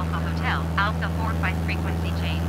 5 Oscar Alpha Hotel, Alpha 45 frequency change.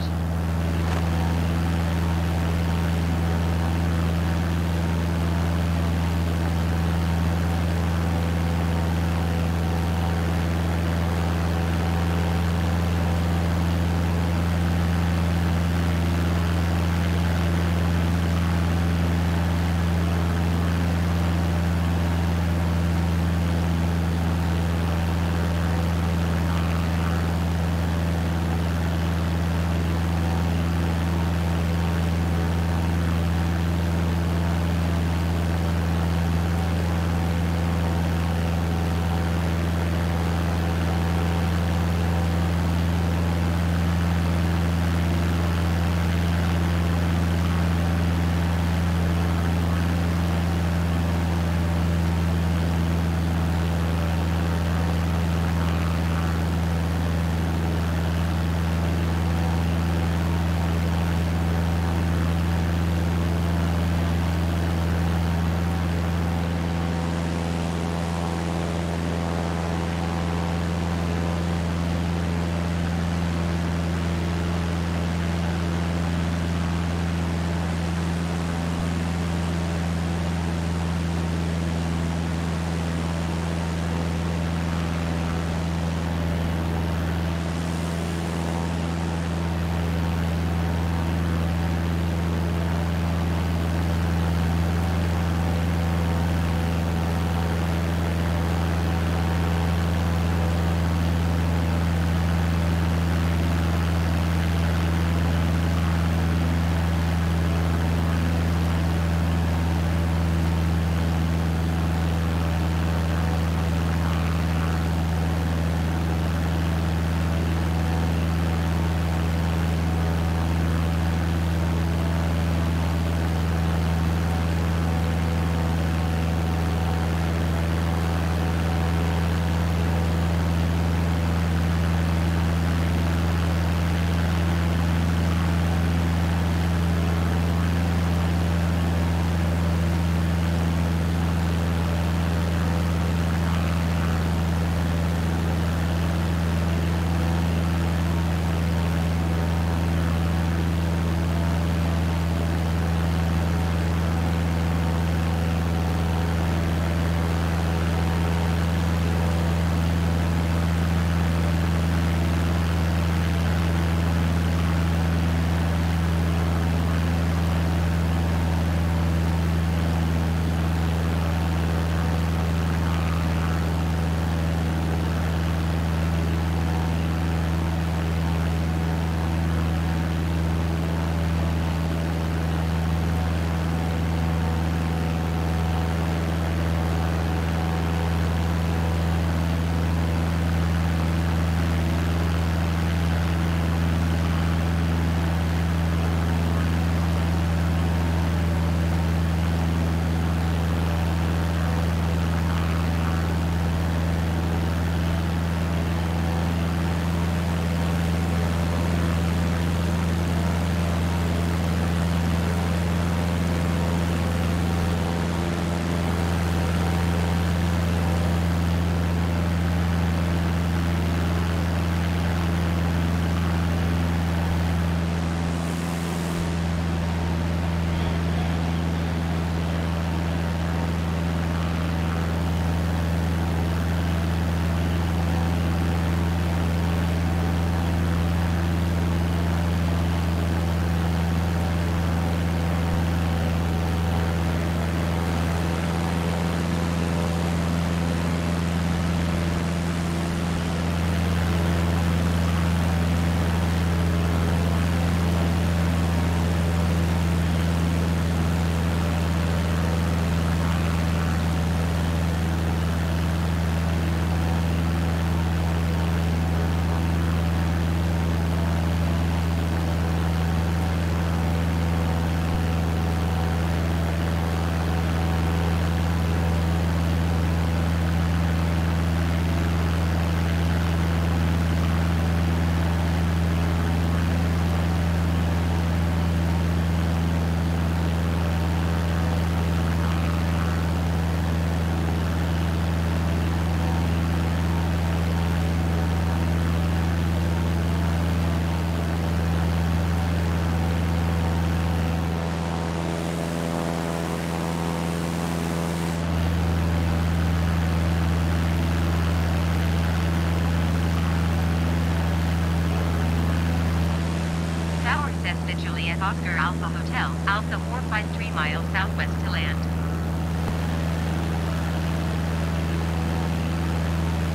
Alpha Hotel, Alpha 453 miles southwest to land.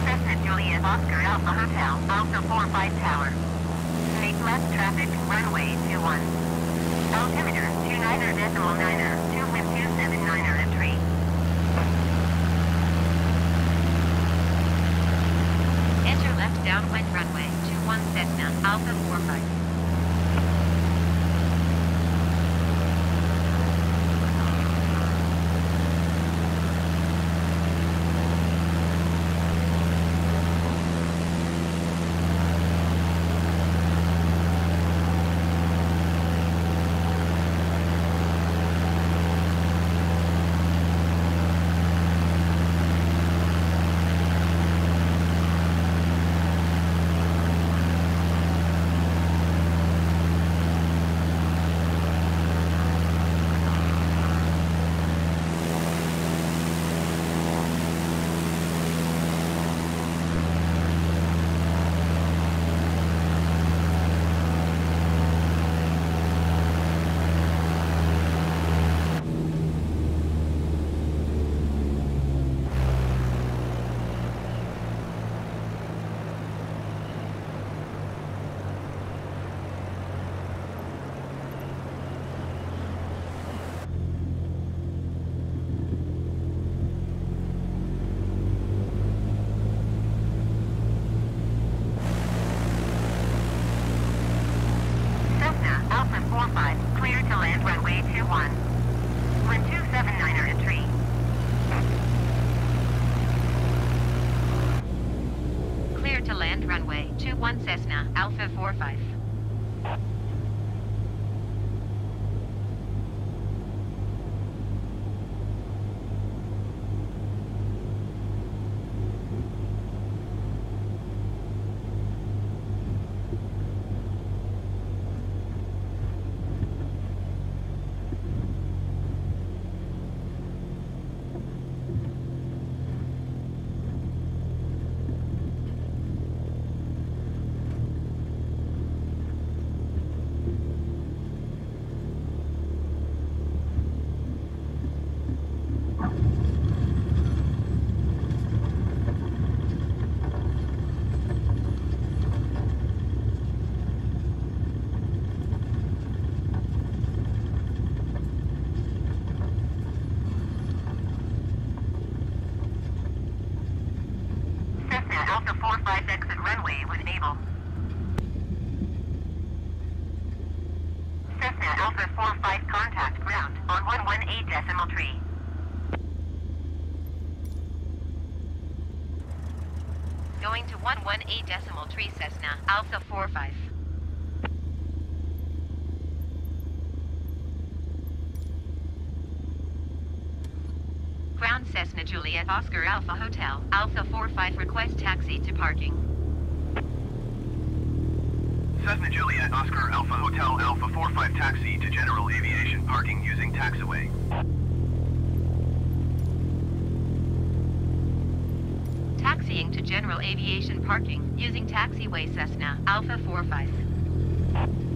Cessna Juliet Oscar Alpha Hotel, Alpha 45 Tower. Make left traffic, runway 21. Altimeter 29er decimal 9er, 2 with 279er at 3. Enter left downwind runway 21 Cessna, Alpha 45. Cessna 45, clear to land runway 21. Wind 279er to tree. Clear to land runway 21 Cessna Alpha 45. Alpha 45 exit runway when able. Cessna Alpha 45 contact ground on 118 decimal tree. Going to 118 decimal tree Cessna Alpha 45. Ground Cessna Juliet Oscar Alpha Hotel, Alpha 45 request taxi to parking. Cessna Juliet Oscar Alpha Hotel Alpha 45 taxi to general aviation parking using taxiway. Taxiing to general aviation parking using taxiway Cessna Alpha 45.